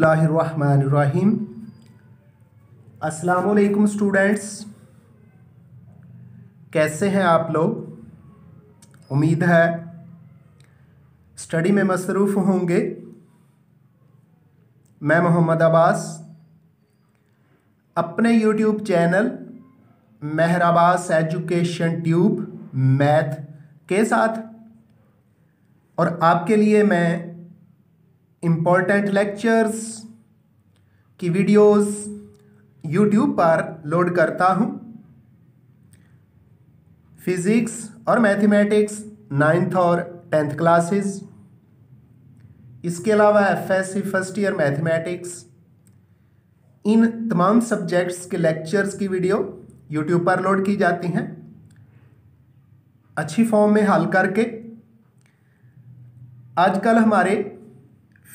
बिस्मिल्लाहिर्रहमानिर्रहीम। अस्सलाम वालेकुम स्टूडेंट्स। कैसे हैं आप लोग? उम्मीद है स्टडी में मसरूफ़ होंगे। मैं मोहम्मद अब्बास। अपने YouTube channel Mehrabas education tube math के साथ। और आपके लिए मैं इम्पोर्टेंट लेक्चर्स की वीडियोस यूट्यूब पर लोड करता हूँ। फिज़िक्स और मैथमेटिक्स नाइन्थ और टेंथ क्लासेस इसके अलावा F S C first year mathematics इन तमाम सब्जेक्ट्स के लेक्चर्स की वीडियो यूट्यूब पर लोड की जाती हैं। अच्छी फॉर्म में हल करके। आजकल हमारे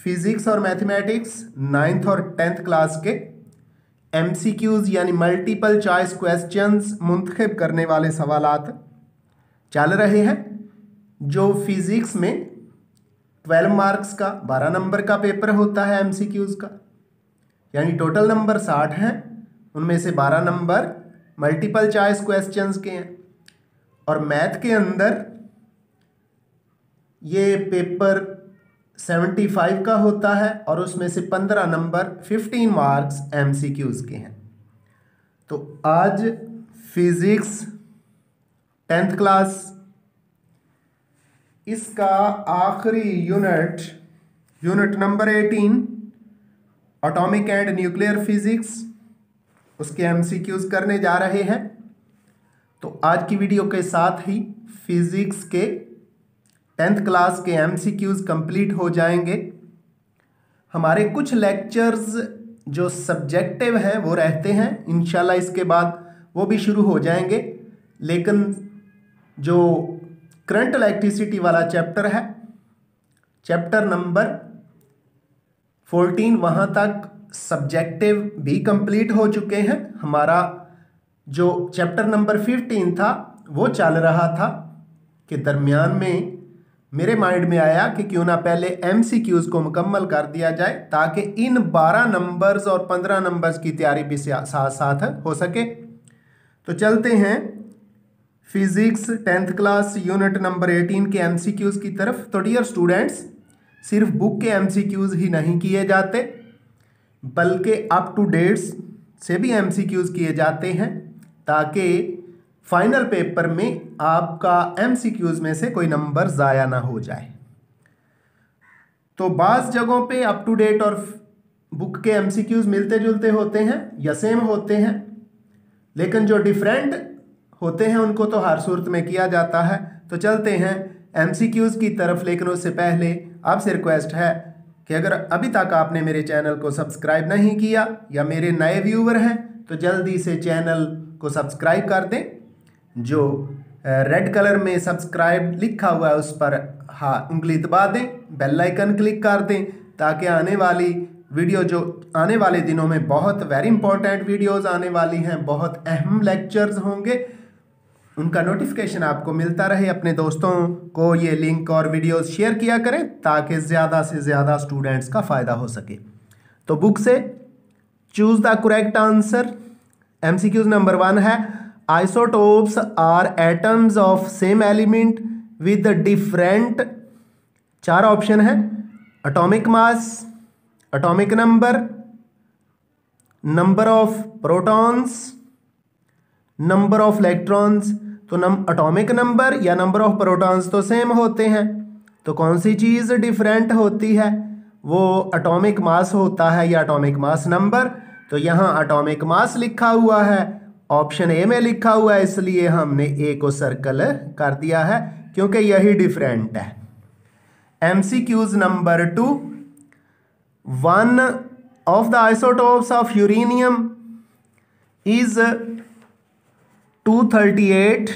फिज़िक्स और मैथमेटिक्स नाइन्थ और टेंथ क्लास के एम यानी मल्टीपल चॉइस क्वेश्चंस मुंतखब करने वाले सवालात चल रहे हैं, जो फिज़िक्स में ट्वेल्व मार्क्स का, बारह नंबर का पेपर होता है एम का। यानी टोटल नंबर साठ हैं, उनमें से बारह नंबर मल्टीपल चॉइस क्वेश्चंस के हैं। और मैथ के अंदर ये पेपर सेवेंटी फाइव का होता है और उसमें से पंद्रह number fifteen marks M C Qs के हैं। तो आज फिज़िक्स टेंथ क्लास, इसका आखिरी unit unit number eighteen, atomic and nuclear physics, उसके एम सी क्यूज़ करने जा रहे हैं। तो आज की वीडियो के साथ ही फिज़िक्स के टेंथ क्लास के एम सी क्यूज़ कंप्लीट हो जाएँगे। हमारे कुछ लेक्चर्स जो सब्जेक्टिव हैं, वो रहते हैं। इनशाला इसके बाद वो भी शुरू हो जाएँगे। लेकिन जो करंट इलेक्ट्रिसिटी वाला चैप्टर है चैप्टर नंबर फोर्टीन वहाँ तक सब्जेक्टिव भी कंप्लीट हो चुके हैं। हमारा जो चैप्टर नंबर फिफ्टीन था, वो चल रहा था कि दरमियान में मेरे माइंड में आया कि क्यों ना पहले एम को मुकम्मल कर दिया जाए, ताकि इन 12 नंबर्स और 15 नंबर्स की तैयारी भी साथ साथ हो सके। तो चलते हैं। Physics tenth class unit number 18 के एम की तरफ़। तो डियर स्टूडेंट्स सिर्फ़ बुक के एम ही नहीं किए जाते, बल्कि अप टू डेट्स से भी एम किए जाते हैं, ताकि फाइनल पेपर में आपका एम में से कोई नंबर ज़ाया ना हो जाए। तो बाज़ जगहों पे अप टू डेट और बुक के एम मिलते जुलते होते हैं या सेम होते हैं, लेकिन जो डिफरेंट होते हैं उनको तो हर सूरत में किया जाता है। तो चलते हैं एम की तरफ़, लेकिन उससे पहले आपसे रिक्वेस्ट है कि अगर अभी तक आपने मेरे चैनल को सब्सक्राइब नहीं किया या मेरे नए व्यूवर हैं तो जल्दी से चैनल को सब्सक्राइब कर दें। जो रेड कलर में सब्सक्राइब लिखा हुआ है, उस पर हाँ उंगली दबा दें बेल आइकन क्लिक कर दें, ताकि आने वाली वीडियो जो, आने वाले दिनों में बहुत वेरी इंपॉर्टेंट वीडियोस आने वाली हैं, बहुत अहम लेक्चर्स होंगे, उनका नोटिफिकेशन आपको मिलता रहे। अपने दोस्तों को ये लिंक और वीडियोस शेयर किया करें, ताकि ज़्यादा से ज़्यादा स्टूडेंट्स का फ़ायदा हो सके। तो बुक से choose the correct answer M number one है। Isotopes are atoms of same element with different, चार ऑप्शन है atomic mass atomic number number of protons number of electrons तो नम एटॉमिक नंबर या नंबर ऑफ़ प्रोटॉन्स तो same होते हैं। तो कौन सी चीज़ डिफरेंट होती है? वो अटोमिक मास होता है या अटोमिक मास नंबर तो यहाँ अटोमिक मास लिखा हुआ है। ऑप्शन ए में लिखा हुआ है, इसलिए हमने ए को सर्कल कर दिया है, क्योंकि यही डिफरेंट है। M C Qs number two one of the isotopes of uranium is two thirty eight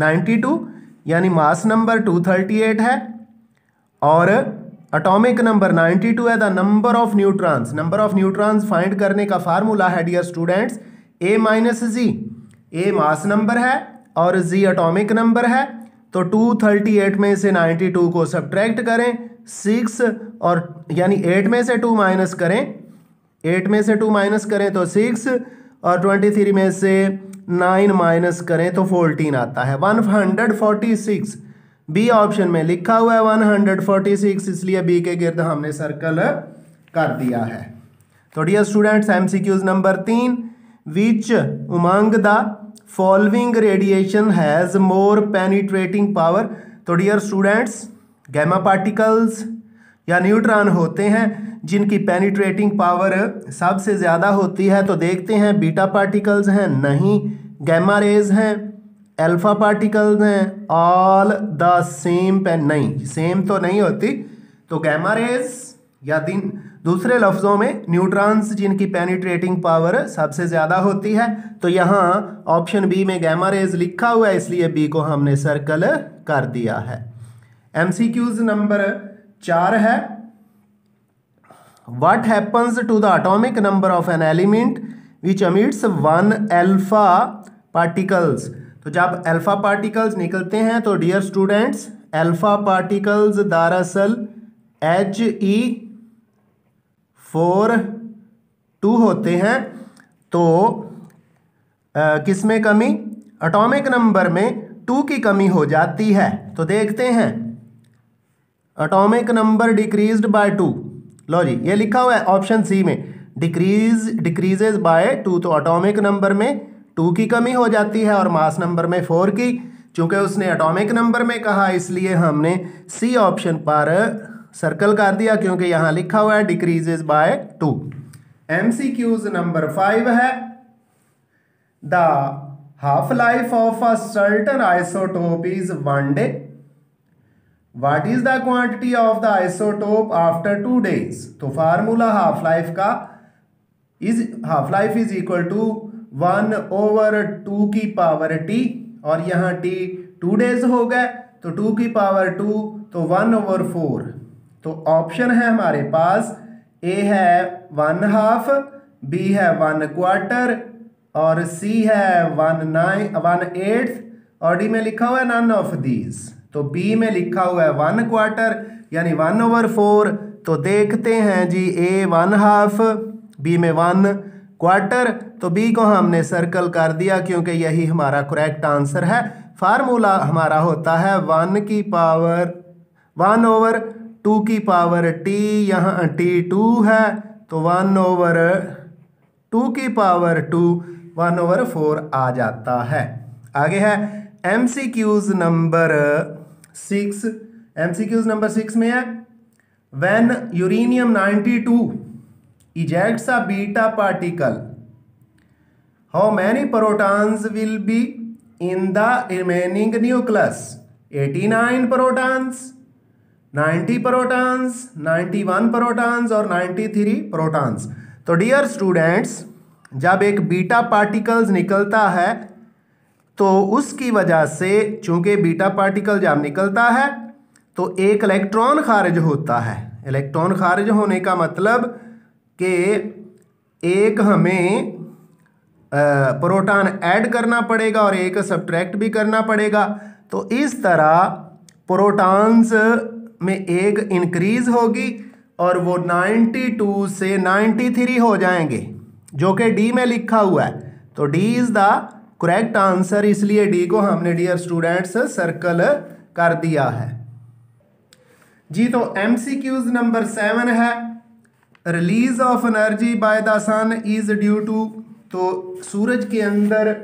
ninety two यानी mass number two thirty eight है, और अटोमिक नंबर नाइन्टी टू है the number of neutrons number of neutrons find करने का formula है dear students A minus Z A mass number है और जी atomic number है। तो टू थर्टी एट में से नाइन्टी टू को सब्ट्रैक्ट करें सिक्स और यानी एट में से टू माइनस करें एट में से टू माइनस करें तो सिक्स और ट्वेंटी थ्री में से नाइन माइनस करें तो फोर्टीन आता है। One hundred forty six B option में लिखा हुआ है वन हंड्रेड फोर्टी सिक्स इसलिए बी के गिर्द हमने सर्कल कर दिया है। तो डियर स्टूडेंट्स एमसीक्यूज नंबर तीन which among the following radiation has more penetrating power तो डियर स्टूडेंट्स गैमा पार्टिकल्स या न्यूट्रॉन होते हैं जिनकी पेनिट्रेटिंग पावर सबसे ज़्यादा होती है तो देखते हैं बीटा पार्टिकल्स हैं नहीं गैमा रेज हैं अल्फ़ा पार्टिकल्स हैं ऑल द सेम पेन नहीं सेम तो नहीं होती तो गैमा रेज या दिन दूसरे लफ्ज़ों में न्यूट्रॉन्स जिनकी पेनिट्रेटिंग पावर सबसे ज़्यादा होती है तो यहाँ ऑप्शन बी में गैमा रेज लिखा हुआ है, इसलिए बी को हमने सर्कल कर दिया है। एमसीक्यूज नंबर चार है। What happens to the atomic number of an element which emits one alpha particles? तो जब अल्फ़ा पार्टिकल्स निकलते हैं तो डियर स्टूडेंट्स अल्फ़ा पार्टिकल्स दरअसल एच ई फोर टू होते हैं तो किसमें कमी? एटॉमिक नंबर में टू की कमी हो जाती है। तो देखते हैं। Atomic number decreased by two लो जी, ये लिखा हुआ है ऑप्शन सी में। डिक्रीज डिक्रीजेज बाय टू तो अटोमिक नंबर में टू की कमी हो जाती है और मास नंबर में फोर की चूँकि उसने अटोमिक नंबर में कहा, इसलिए हमने सी ऑप्शन पर सर्कल कर दिया क्योंकि यहाँ लिखा हुआ है decreases by two M C Qs number five है। The half life of a certain isotope is one day what is the quantity of the isotope after two days तो फार्मूला हाफ़ लाइफ का is half life is equal to one over two की power T और यहाँ T two days हो गए। तो two की power two तो वन ओवर फोर तो ऑप्शन है हमारे पास ए है वन हाफ़ बी है वन क्वार्टर और सी है वन नाइन वन एट्थ और डी में लिखा हुआ है नन ऑफ़ दीज तो बी में लिखा हुआ है वन क्वार्टर यानी वन ओवर फोर तो देखते हैं जी ए वन हाफ़ बी में वन क्वार्टर तो बी को हमने सर्कल कर दिया क्योंकि यही हमारा करेक्ट आंसर है. फार्मूला हमारा होता है वन की पावर वन ओवर टू की पावर टी यहाँ टी टू है तो वन ओवर टू की power two one over four आ जाता है। आगे है M C Qs number six M C Qs number six में है when uranium 92 ejects a beta particle, how many protons will be in the remaining nucleus? 89 protons 90 protons 91 protons और 93 protons तो dear students जब एक beta particles निकलता है तो उसकी वजह से चूँकि बीटा पार्टिकल जब निकलता है तो एक इलेक्ट्रॉन खारिज होता है। इलेक्ट्रॉन खारिज होने का मतलब कि एक हमें प्रोटॉन ऐड करना पड़ेगा और एक सब्ट्रैक्ट भी करना पड़ेगा। तो इस तरह प्रोटॉन्स में एक इंक्रीज होगी और वो 92 से 93 हो जाएँगे, जो कि डी में लिखा हुआ है। तो D is the correct answer इसलिए डी को हमने डियर स्टूडेंट्स सर्कल कर दिया है। जी तो M C Qs number seven है। Release of energy by the sun is due to तो सूरज के अंदर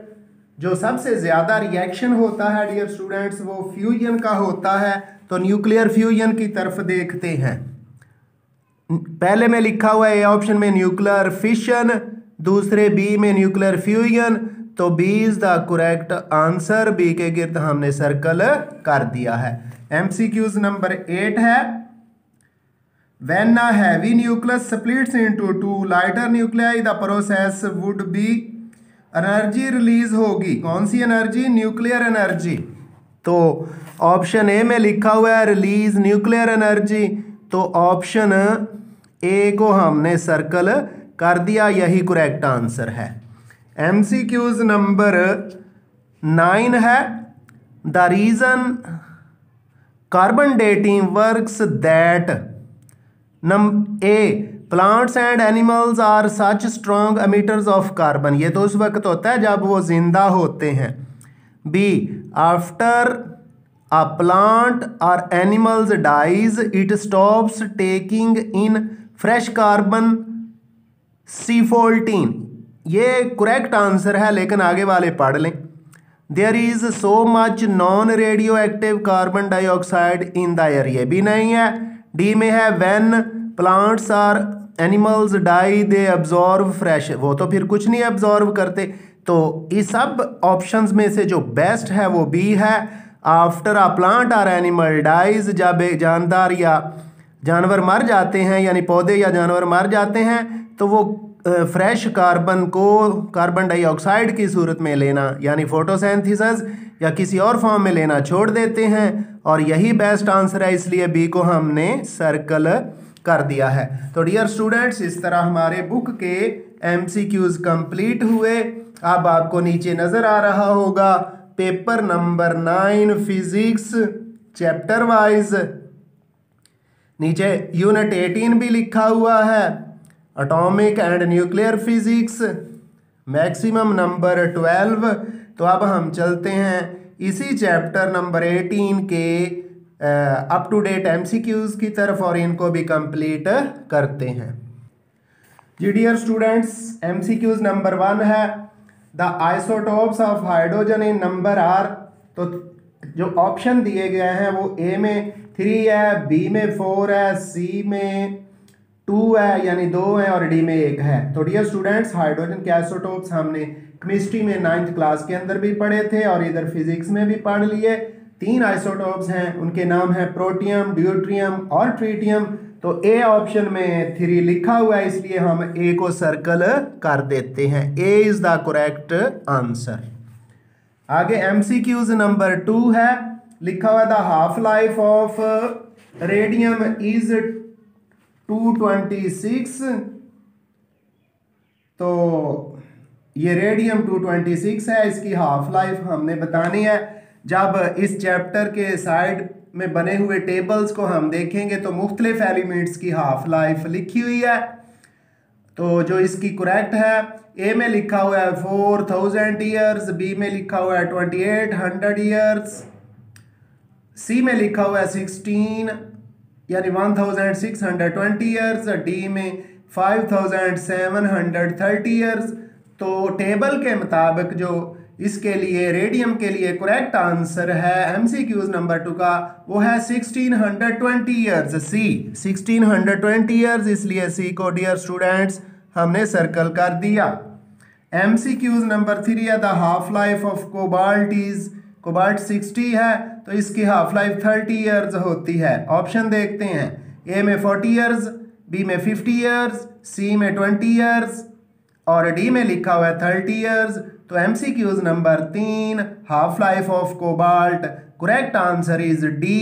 जो सबसे ज़्यादा रिएक्शन होता है डियर स्टूडेंट्स वो फ्यूजन का होता है। तो न्यूक्लियर फ्यूजन की तरफ़ देखते हैं। पहले में लिखा हुआ है ए ऑप्शन में न्यूक्लियर फिशन दूसरे बी में न्यूक्लियर फ्यूजन तो B is the correct answer B के गिर्द हमने सर्कल कर दिया है। एमसीक्यूज नंबर एट है। When a heavy nucleus splits into two, lighter nuclei, the process would be energy release होगी। कौन सी एनर्जी? Nuclear energy. तो ऑप्शन ए में लिखा हुआ है रिलीज़ न्यूक्लियर एनर्जी। तो ऑप्शन ए को हमने सर्कल कर दिया, यही करेक्ट आंसर है। M C Qs number nine है। The reason carbon dating works that num A plants and animals are such strong emitters of carbon ये तो उस वक्त होता है जब वो ज़िंदा होते हैं। B after a plant or animals dies, it stops taking in fresh carbon. C14 ये करेक्ट आंसर है, लेकिन आगे वाले पढ़ लें। There is so much non radio active carbon dioxide in the air ये भी नहीं है। डी में है when plants or animals die they absorb fresh वो तो फिर कुछ नहीं अब्जॉर्व करते। तो इस सब ऑप्शंस में से जो बेस्ट है, वो बी है। After a plant or animal dies जब जानदार या जानवर मर जाते हैं, यानी पौधे या जानवर मर जाते हैं तो वो फ्रेश कार्बन को कार्बन डाइऑक्साइड की सूरत में लेना, यानी फोटोसेंथिसिस या किसी और फॉर्म में लेना छोड़ देते हैं। और यही बेस्ट आंसर है, इसलिए बी को हमने सर्कल कर दिया है। तो डियर स्टूडेंट्स इस तरह हमारे बुक के एम सी क्यूज कंप्लीट हुए। अब आपको नीचे नज़र आ रहा होगा paper number nine physics chapter wise नीचे यूनिट एटीन भी लिखा हुआ है atomic and nuclear physics maximum number twelve तो अब हम चलते हैं, इसी चैप्टर नंबर एटीन के अप टू डेट एमसीक्यूज की तरफ़ और इनको भी कंप्लीट करते हैं। जी dear students MCQs number one है। The isotopes of hydrogen in number are तो जो ऑप्शन दिए गए हैं वो ए में थ्री है बी में फोर है सी में टू है, यानी दो है और डी में एक है। तो डियर स्टूडेंट्स हाइड्रोजन के आइसोटोप्स हमने केमिस्ट्री में नाइन्थ क्लास के अंदर भी पढ़े थे और इधर फिजिक्स में भी पढ़ लिए। तीन आइसोटोप्स हैं, उनके नाम है प्रोटियम ड्यूट्रियम और ट्रीटियम तो ए ऑप्शन में थ्री लिखा हुआ है, इसलिए हम ए को सर्कल कर देते हैं। A is the correct answer आगे एमसीक्यूज नंबर टू है। लिखा हुआ the half life of radium is two twenty six तो ये रेडियम टू ट्वेंटी सिक्स है, इसकी हाफ़ लाइफ हमने बतानी है। जब इस चैप्टर के साइड में बने हुए टेबल्स को हम देखेंगे तो मुख्तलिफ़ एलिमेंट्स की हाफ़ लाइफ लिखी हुई है। तो जो इसकी करेक्ट है ए में लिखा हुआ है फोर थाउज़ेंड ईयर्स बी में लिखा हुआ है twenty eight hundred years C में लिखा हुआ है सिक्सटीन यानी one thousand six hundred twenty years D में five thousand seven hundred thirty years तो टेबल के मुताबिक जो इसके लिए रेडियम के लिए करेक्ट आंसर है एमसीक्यूज नंबर टू का। वो है 1620 ईयर्स सी 1620 ईयर्स इसलिए सी को डियर स्टूडेंट्स हमने सर्कल कर दिया। एमसीक्यूज नंबर थ्री है the half life of cobalt is cobalt 60 है तो इसकी हाफ़ लाइफ 30 ईयर्स होती है। ऑप्शन देखते हैं। ए में 40 ईयर्स बी में 50 ईयर्स सी में 20 ईयर्स और डी में लिखा हुआ है 30 ईयर्स तो एम सी क्यूज नंबर तीन half life of cobalt correct answer is D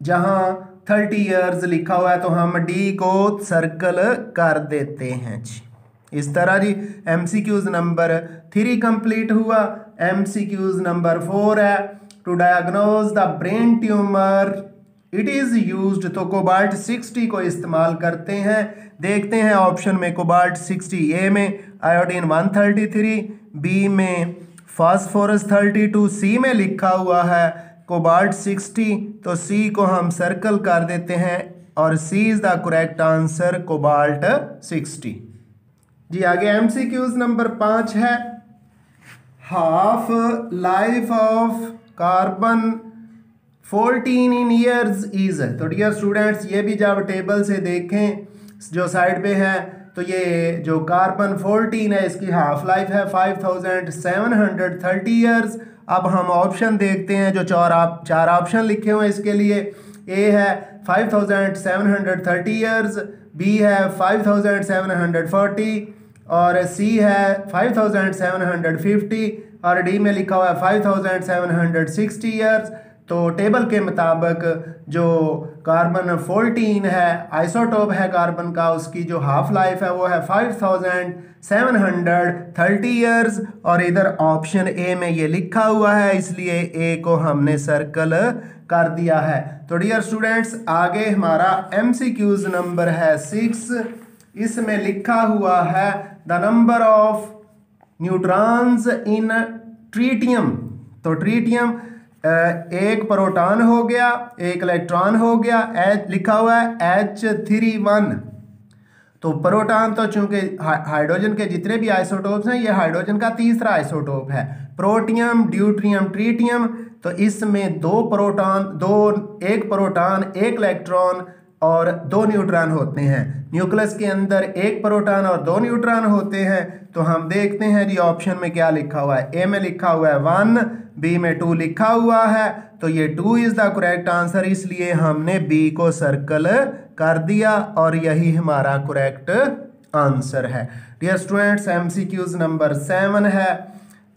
जहाँ थर्टी ईयर्स लिखा हुआ है तो हम डी को सर्कल कर देते हैं। जी। इस तरह जी M C Qs number three complete हुआ। M C Qs number four है। To diagnose the brain tumour it is use तो कोबाल्ट 60 को इस्तेमाल करते हैं। देखते हैं ऑप्शन में कोबाल्ट 60 ए में आयोडीन 133 बी में फास्फोरस 32 सी में लिखा हुआ है कोबाल्ट 60 तो सी को हम सर्कल कर देते हैं और C is the correct answer cobalt 60 जी, आगे एम सी क्यूज नंबर पाँच है। Half life of carbon fourteen in years is तो डियर स्टूडेंट्स ये भी जब टेबल से देखें, जो साइड पे है तो ये जो कार्बन फोर्टीन है, इसकी हाफ़ लाइफ है five thousand seven hundred thirty years अब हम ऑप्शन देखते हैं जो चार आप चार ऑप्शन लिखे हुए हैं इसके लिए। ए है five thousand seven hundred thirty years B है five thousand seven hundred forty और सी है five thousand seven hundred fifty और डी में लिखा हुआ है five thousand seven hundred sixty years तो टेबल के मुताबिक जो कार्बन फोर्टीन है, आइसोटोप है कार्बन का, उसकी जो हाफ़ लाइफ है वो है five thousand seven hundred thirty years और इधर ऑप्शन ए में ये लिखा हुआ है, इसलिए ए को हमने सर्कल कर दिया है। तो डियर स्टूडेंट्स आगे हमारा एम नंबर है सिक्स इसमें लिखा हुआ है the number of neutrons in tritium तो ट्रीटियम एक प्रोटॉन हो गया, एक इलेक्ट्रॉन हो गया एच लिखा हुआ है एच थ्री वन। तो प्रोटॉन तो चूँकि हाइड्रोजन के जितने भी आइसोटोप्स हैं, ये हाइड्रोजन का तीसरा आइसोटोप है। प्रोटियम, ड्यूट्रियम, ट्रीटियम तो इसमें दो प्रोटॉन, दो, एक प्रोटॉन, एक इलेक्ट्रॉन और दो न्यूट्रॉन होते हैं। न्यूक्लियस के अंदर एक प्रोटॉन और दो न्यूट्रॉन होते हैं। तो हम देखते हैं जी ऑप्शन में क्या लिखा हुआ है। ए में लिखा हुआ है वन, बी में टू लिखा हुआ है। तो ये two is the correct answer इसलिए हमने बी को सर्कल कर दिया और यही हमारा करेक्ट आंसर है। Dear students MCQs number seven है।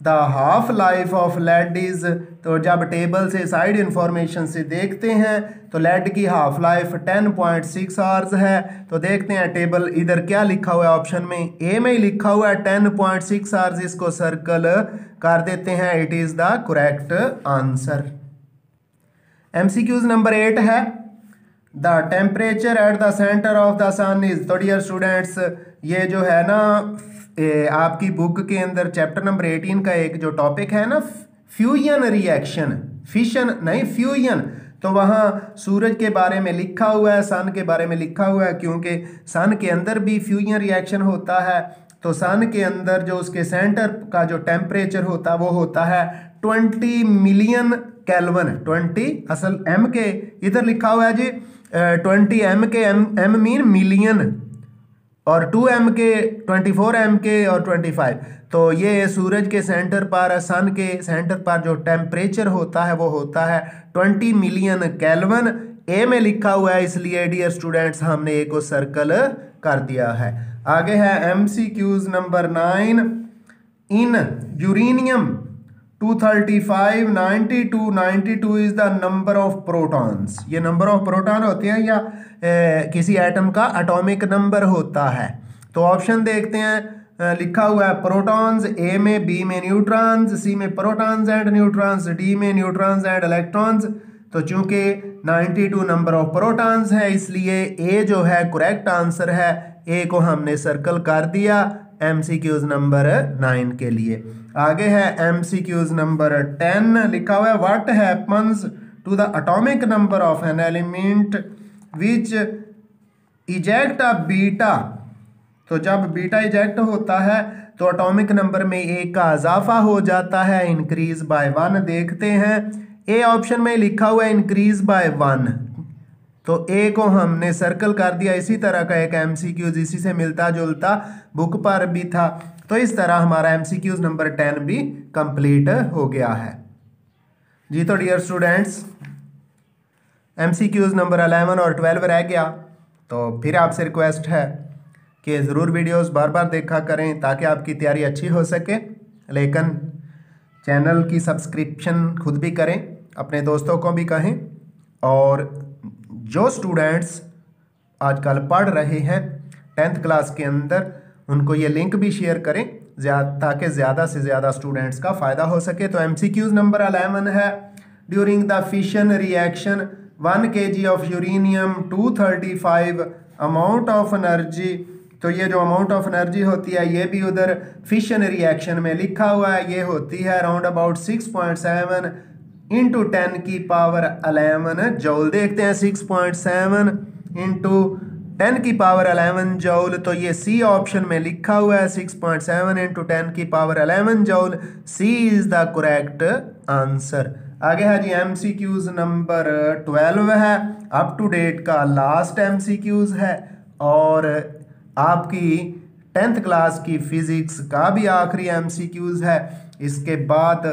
The half life of lead is. तो जब टेबल से साइड इंफॉर्मेशन से देखते हैं तो लेड की हाफ़ लाइफ 10.6 आवर्स है। तो देखते हैं टेबल इधर क्या लिखा हुआ है ऑप्शन में। ए में ही लिखा हुआ है 10.6 आवर्स, इसको सर्कल कर देते हैं। It is the correct answer. MCQs number eight है। The temperature at the centre of the sun is. तो डियर स्टूडेंट्स, ये जो है ना ए, आपकी बुक के अंदर चैप्टर नंबर एटीन का एक जो टॉपिक है ना फ्यूजन रिएक्शन फिशन नहीं फ्यूजन तो वहाँ सूरज के बारे में लिखा हुआ है सन के बारे में लिखा हुआ है क्योंकि सन के अंदर भी फ्यूजन रिएक्शन होता है तो सन के अंदर जो उसके सेंटर का जो टेम्परेचर होता है वो होता है ट्वेंटी मिलियन कैलवन ट्वेंटी असल एम के इधर लिखा हुआ है जी twenty M K M M mean million और two M K, twenty four M K और ट्वेंटी फाइव। तो ये सूरज के सेंटर पर, सन के सेंटर पर जो टेम्परेचर होता है, वो होता है ट्वेंटी मिलियन कैलवन। ए में लिखा हुआ है, इसलिए, डियर स्टूडेंट्स, हमने ए को सर्कल कर दिया है। आगे है M C Qs number nine. In uranium 235 92 92 is the number of protons ये नंबर ऑफ़ प्रोटॉन होते हैं या ए, किसी एटम का एटॉमिक नंबर होता है। तो ऑप्शन देखते हैं लिखा हुआ है प्रोटॉन्स ए में बी में न्यूट्रॉन्स सी में प्रोटॉन्स एंड न्यूट्रॉन्स डी में न्यूट्रॉन्स एंड इलेक्ट्रॉन्स तो चूँकि 92 नंबर ऑफ़ प्रोटॉन्स है इसलिए ए जो है करेक्ट आंसर है। ए को हमने सर्कल कर दिया। M C Qs number nine के लिए। आगे है M C Qs number ten लिखा हुआ है what happens to the atomic number of an element which eject a beta तो जब बीटा इजेक्ट होता है तो अटोमिक नंबर में एक का इजाफा हो जाता है इंक्रीज बाय वन देखते हैं। ए ऑप्शन में लिखा हुआ है इंक्रीज बाय वन तो ए को हमने सर्कल कर दिया। इसी तरह का एक एम सी क्यूज इसी से मिलता जुलता बुक पर भी था। तो इस तरह हमारा M C Qs number ten भी कंप्लीट हो गया है। जी तो dear students M C Qs number eleven और ट्वेल्व रह गया। तो फिर आपसे रिक्वेस्ट है कि ज़रूर वीडियोस बार बार देखा करें ताकि आपकी तैयारी अच्छी हो सके। लेकिन चैनल की सब्सक्रिप्शन खुद भी करें, अपने दोस्तों को भी कहें और जो स्टूडेंट्स आजकल पढ़ रहे हैं टेंथ क्लास के अंदर, उनको ये लिंक भी शेयर करें ताकि ज़्यादा से ज़्यादा स्टूडेंट्स का फ़ायदा हो सके। तो M C Qs number eleven है। During the fission reaction one K G of uranium two thirty five amount of energy तो ये जो अमाउंट ऑफ़ एनर्जी होती है, ये भी उधर फिशन रिएक्शन में लिखा हुआ है। ये होती है around about six point seven into ten की पावर अलेवन जौल देखते हैं six point seven into ten की पावर अलेवन जौल तो ये सी ऑप्शन में लिखा हुआ है six point seven into ten की power eleven joule C is the correct answer आगे है जी M C Qs number twelve है अप टू डेट का लास्ट एम सी क्यूज है, और आपकी टेंथ क्लास की फिजिक्स का भी आखिरी एम सी क्यूज है। इसके बाद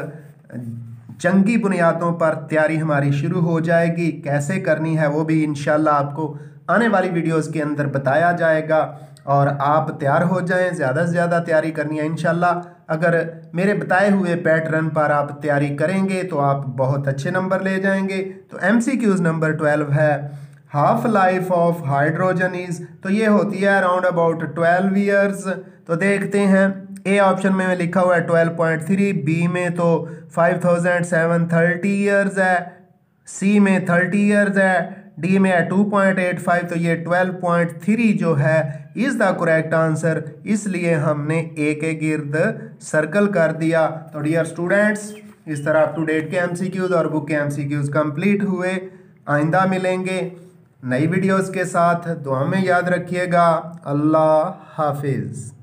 चंगी बुनियादों पर तैयारी हमारी शुरू हो जाएगी। कैसे करनी है वो भी इनशाला आपको आने वाली वीडियोस के अंदर बताया जाएगा। और आप तैयार हो जाएँ, ज़्यादा से ज़्यादा तैयारी करनी है इनशाला अगर मेरे बताए हुए पैटर्न पर आप तैयारी करेंगे तो आप बहुत अच्छे नंबर ले जाएँगे। तो एम नंबर ट्वेल्व है, half life of hydrogen is. तो ये होती है अराउंड अबाउट ट्वेल्व ईयर्स तो देखते हैं ए ऑप्शन में लिखा हुआ है ट्वेल्व पॉइंट थ्री बी में तो five thousand seven thirty years है सी में थर्टी ईयर्स है डी में है टू पॉइंट एट फाइव तो ये ट्वेल्व पॉइंट थ्री जो है इज़ द करेक्ट आंसर इसलिए हमने ए के गिर्द सर्कल कर दिया। तो डियर स्टूडेंट्स इस तरह अप टू डेट के एमसीक्यूज और बुक के एमसीक्यूज कंप्लीट हुए। आइंदा मिलेंगे नई वीडियोस के साथ। दुआ में याद रखिएगा। अल्लाह हाफिज़।